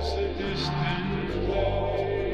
Blessed is the Lord.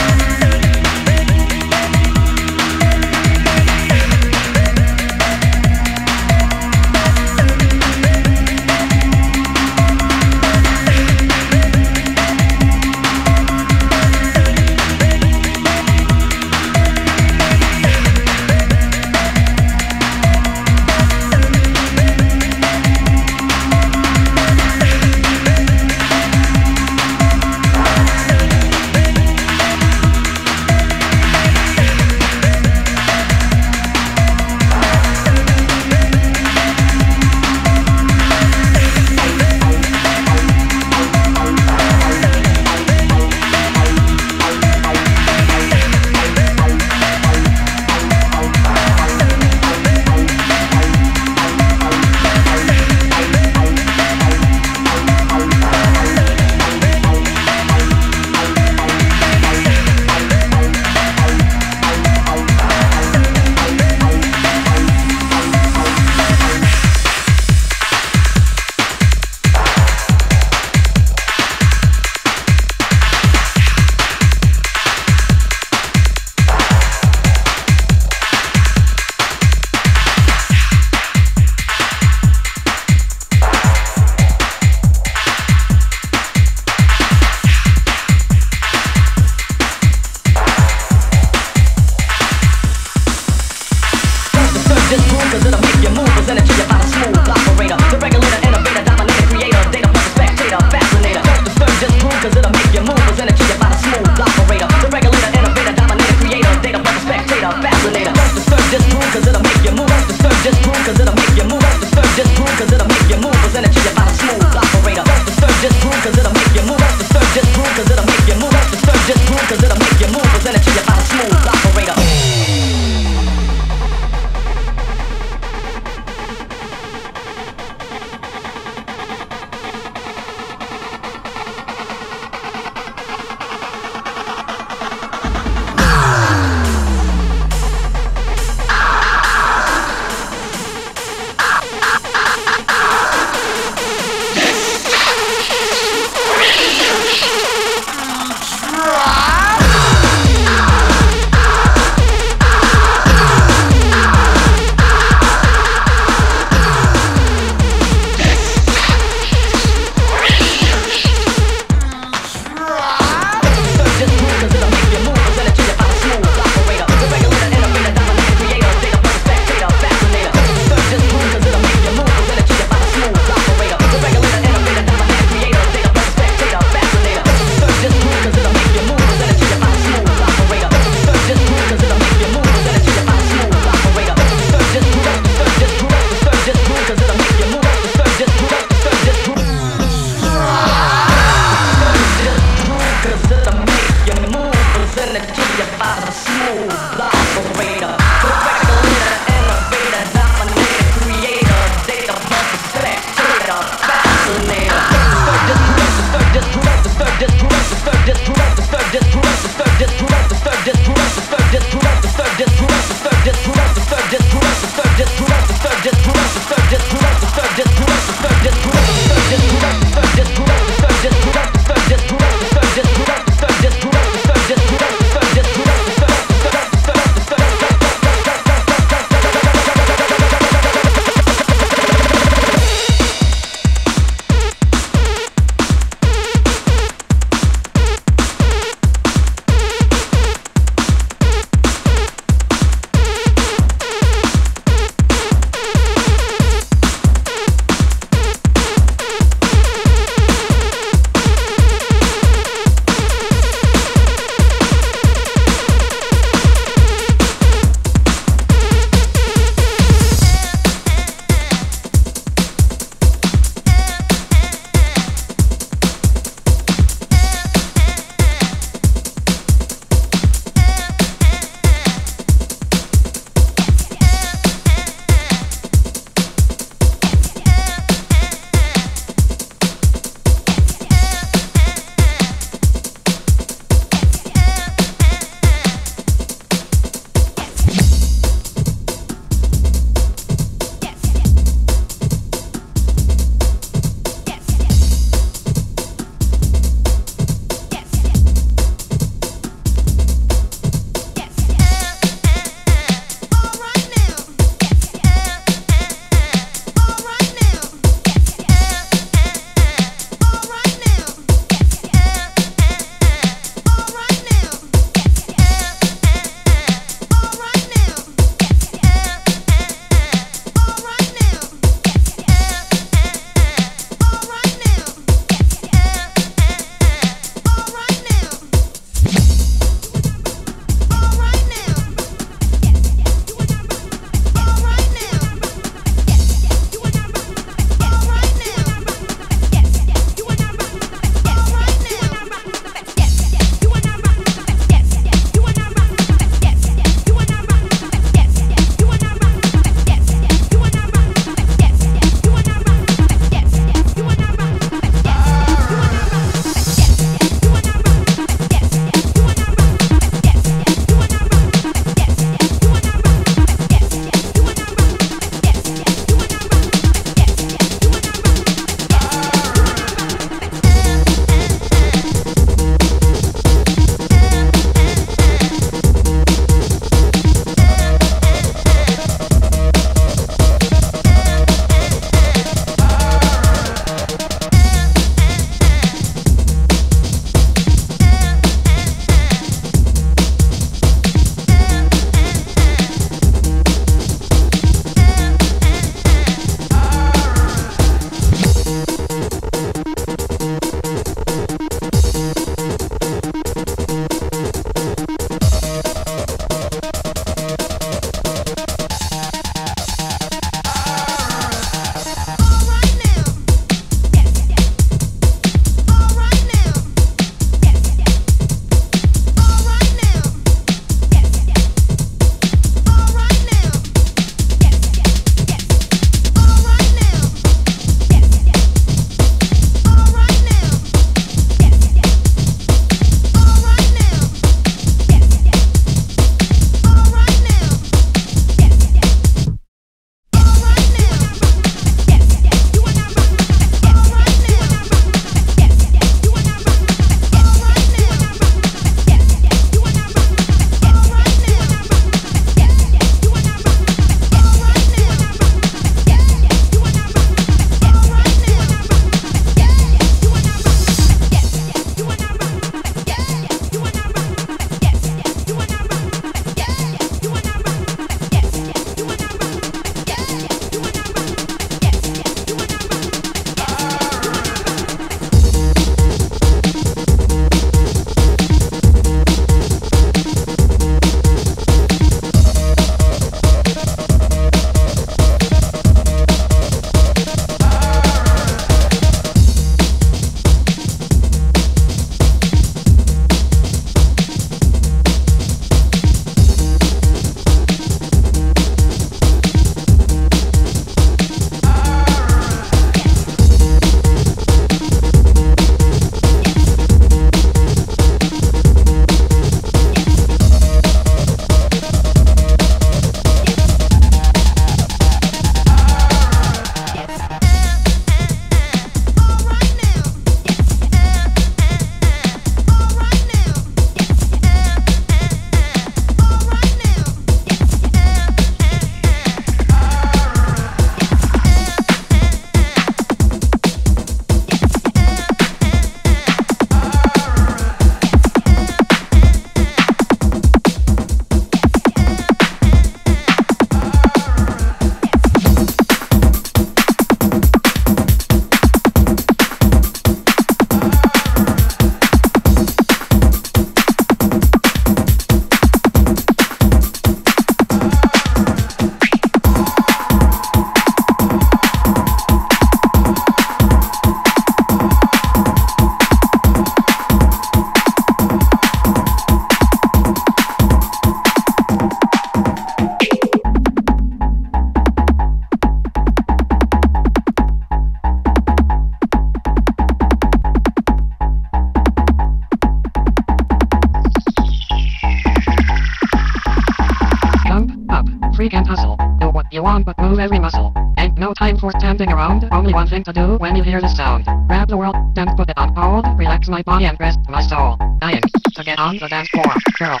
my body and rest my soul. Dying to get on the dance floor, girl.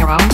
around.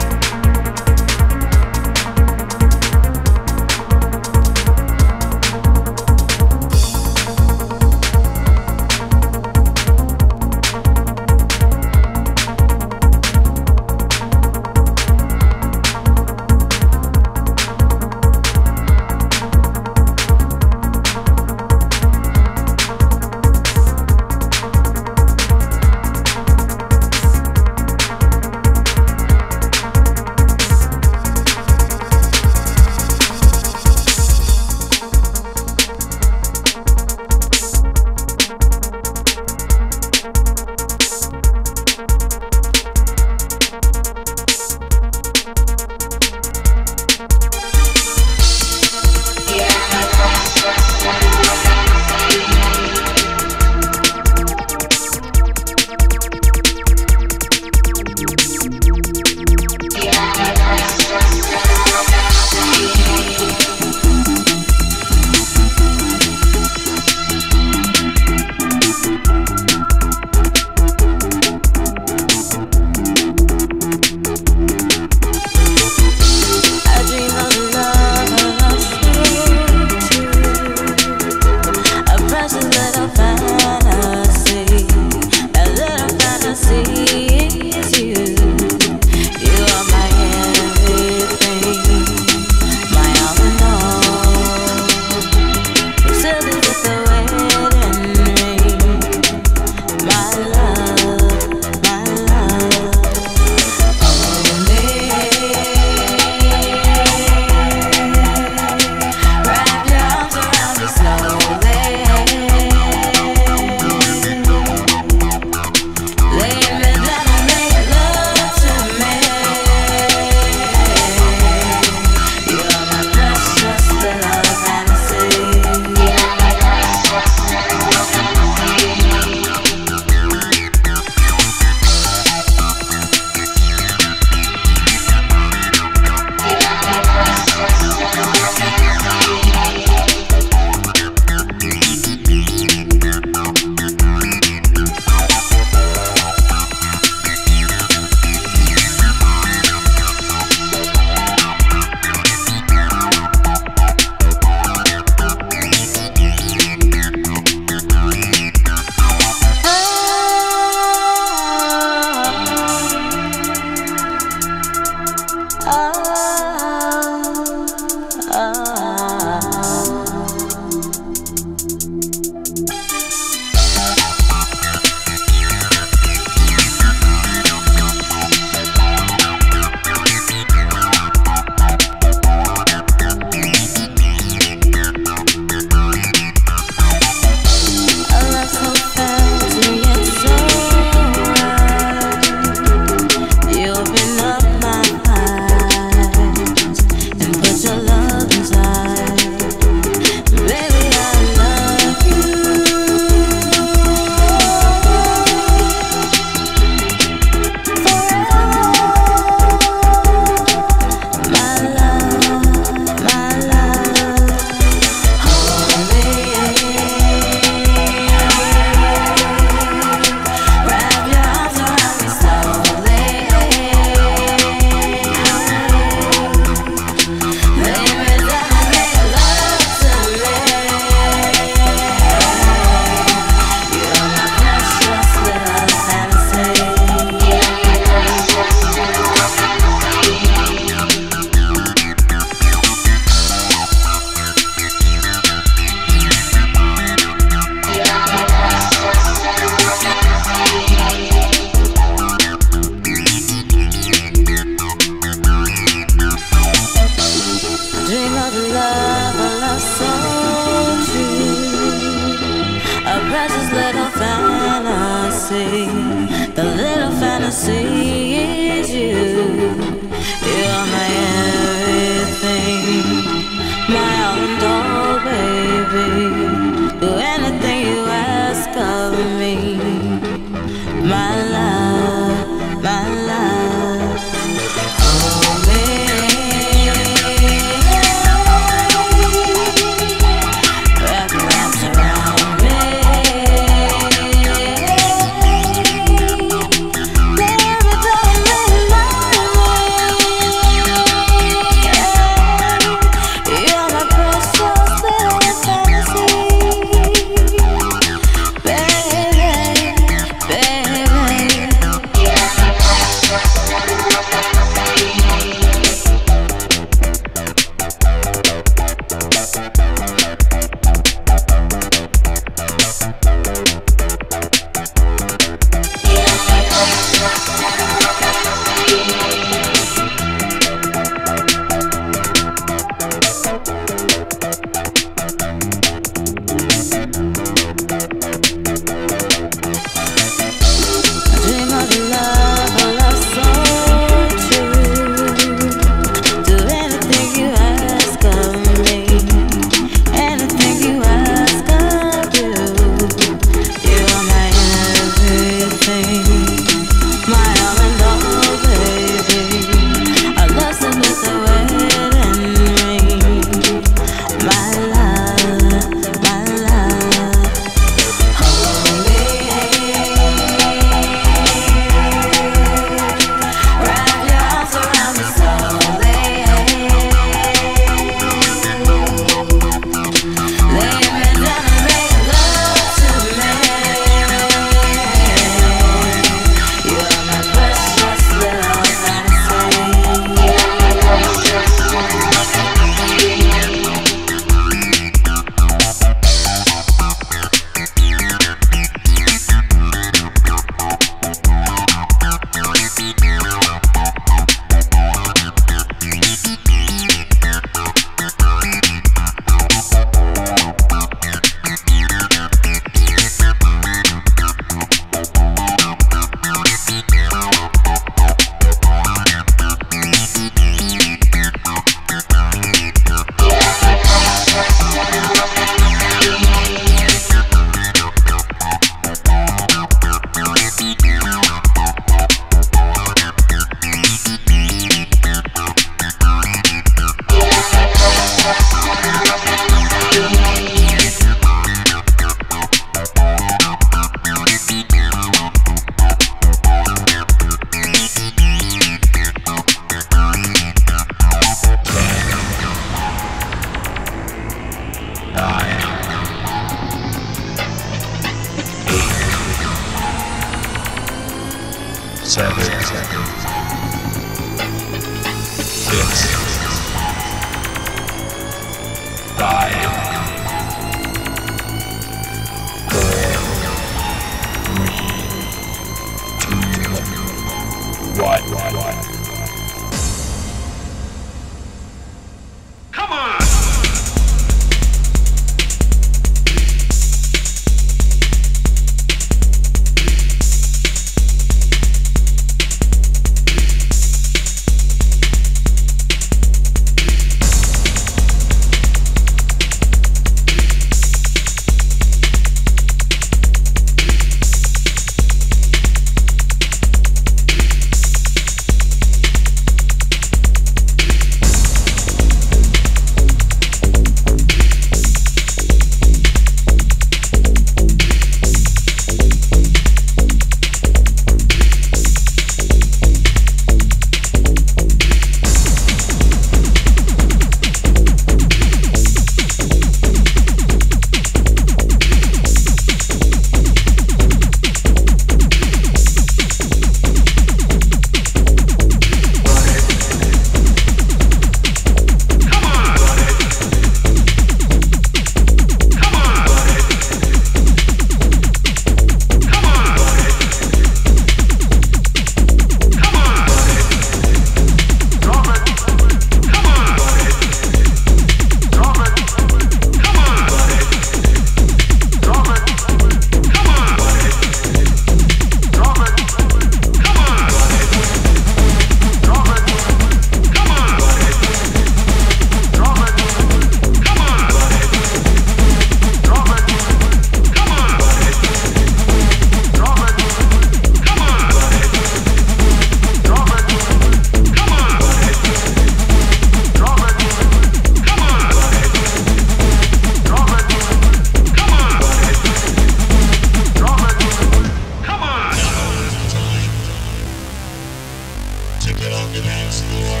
The dance floor.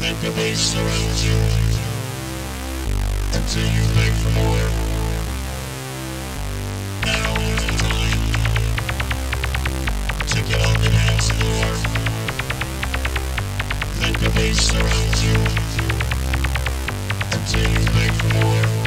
Let the bass surround you until you beg for more. Now is the time to get on the dance floor. Let the bass surround you until you beg for more.